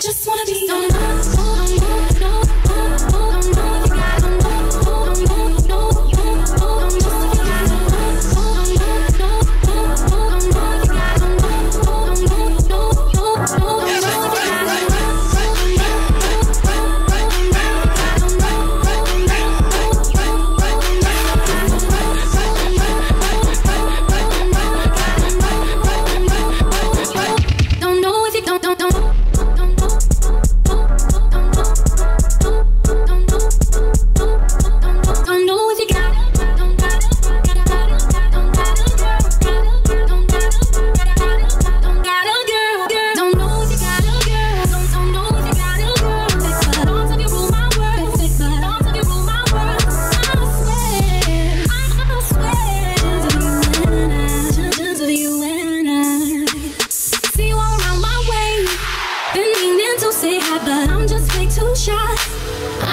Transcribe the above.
Just wanna be on but I'm just way too shy.